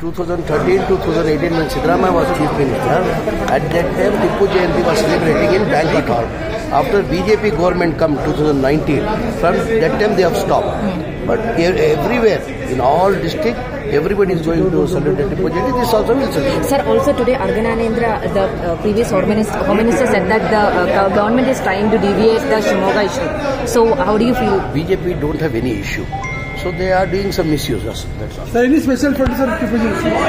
2013, 2018 when Siddaramaiah was chief minister, at that time Tipu Jayanti was celebrating in Banquet Hall. After BJP government come 2019, from that time they have stopped. But everywhere, in all districts, everybody is going to celebrate Tipu Jayanti. This also will celebrate. Sir, also today Araga Jnanendra, the uh, previous Home Minister, Home Minister said that the uh, government is trying to deviate the Shimoga issue. So how do you feel? BJP don't have any issue. So they are doing some misuses. That's all. Sir, any special fund, sir?